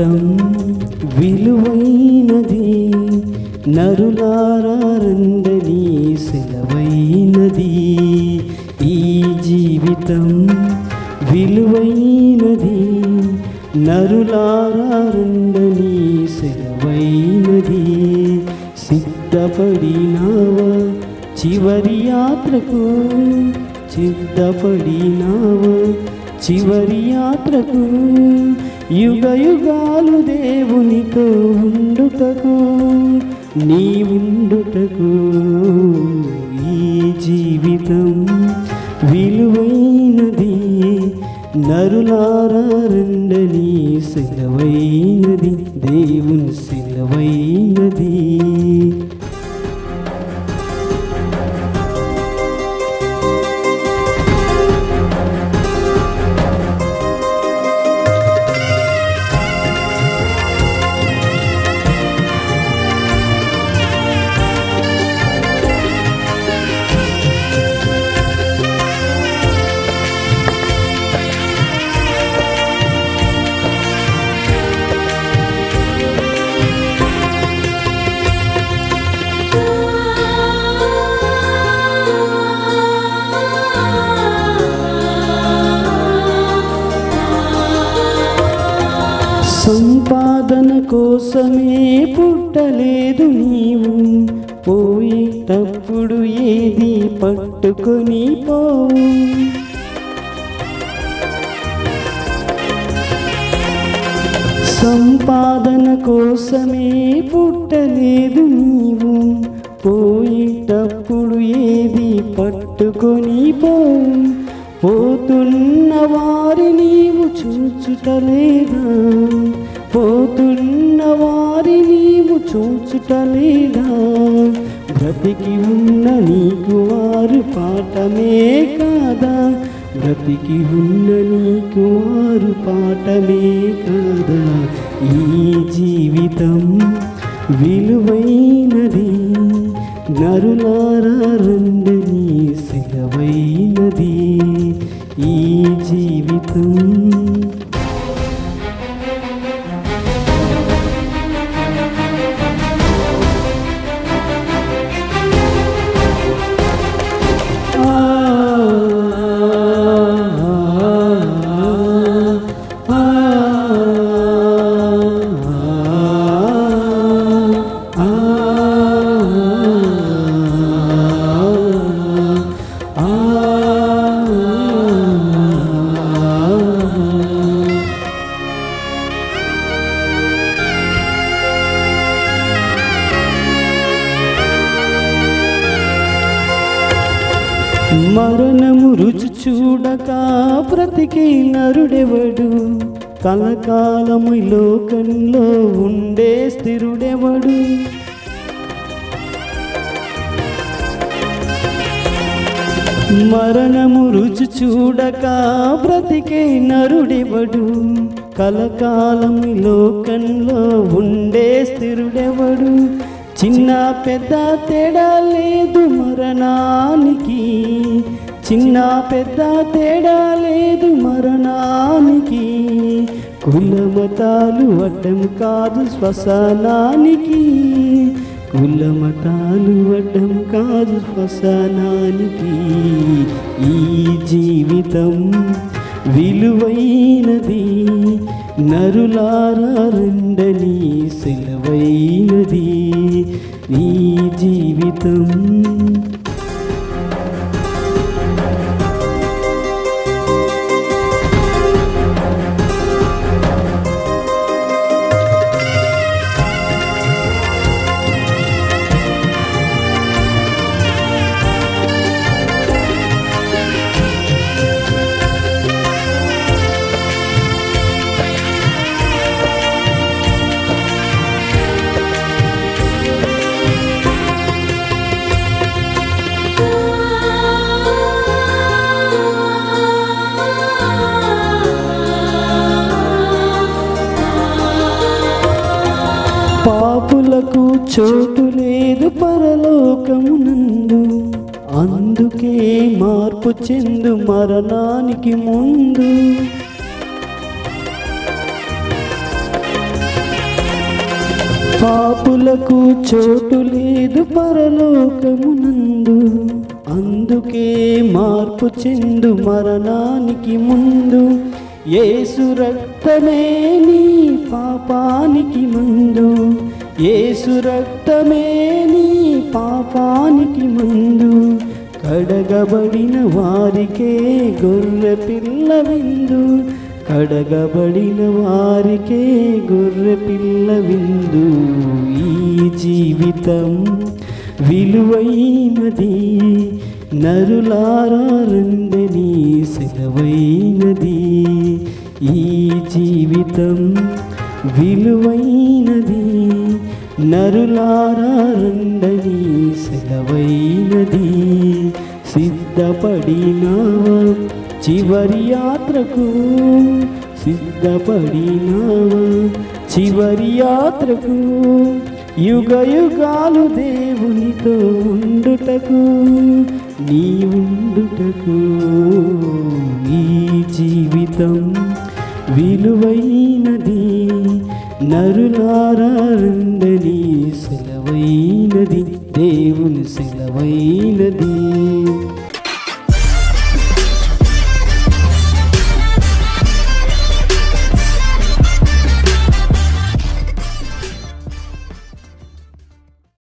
రక్తం విలువైనది. నరులారందని సెలవైనది. ఈ జీవితం విలువైనది. నరులారందని సెలవైనది. సిద్ధపడినావా చివరి యాత్రకు. సిద్ధపడినావా చివరి యాత్రకు. యుగ యుగాలు దేవునితో ఉండుటకు నీ ఉండుటకు ఈ జీవితం విలువైనది. నరులారండని సెలవైనది దేవుని సెలవైనది. సంపాదన కోసమే పుట్టలేదు నీవు. పోయేటప్పుడు ఏది పట్టుకొని పోవు సంపాదన కోసమే పుట్టలేదు నీవు. పోయేటప్పుడు ఏది పట్టుకొని పోవు పోతున్న వారి నీవు చూచుటలేదా? పోతున్న వారి నీవు చూచుటలేదా? బ్రతికి ఉన్న నీకు వారు పాఠమే కాదా? బ్రతికి ఉన్న నీకు వారు పాఠమే కాదా? ఈ జీవితం విలువైనది నరులారా రండి సెలవైనది ఈ జీవితం మరణము రుచి చూడక ప్రతికి నరుడెవడు? కలకాలము లోకంలో ఉండే స్థిరుడెవడు? మరణము రుచి చూడక బ్రతికే నరుడెవడు? కలకాలము లోకంలో ఉండే స్థిరుడెవడు? చిన్న పెద్ద తేడా లేదు మరణానికి. చిన్న పెద్ద తేడా లేదు మరణానికి. కులమతాలు అడ్డం కాదు శ్వసనానికి. కులమతాలు అడ్డం కాదు శ్వసనానికి. ఈ జీవితం విలువైనది. నరులారా రెండని సెలవైనది. నీ జీవితం చోటు లేదు పరలోకమునందు. అందుకే మార్పు చెందు మరణానికి ముందు. పాపులకు చోటు లేదు పరలోకమునందు. అందుకే మార్పు చెందు మరణానికి ముందు. ఏసు రక్తమే నీ పాపానికి ముందు. ఏసు రక్తమే నీ పాపానికి ముందు కడగబడిన వారికే గొర్రె పిల్ల విందు కడగబడిన వారికే గొర్రె పిల్ల విందు. ఈ జీవితం విలువైనది నరులారా రండని సెలవైనది. ఈ జీవితం విలువై నరులారండని సెలవైనది. సిద్ధపడినావా చివరి యాత్రకు. సిద్ధపడినావా చివరి యాత్రకు. యుగ యుగాలు దేవునితో ఉండుటకు నీ ఉండుటకు ఈ జీవితం విలువైనది. నరులారా రండని సెలవైనది దేవుని సెలవైనది.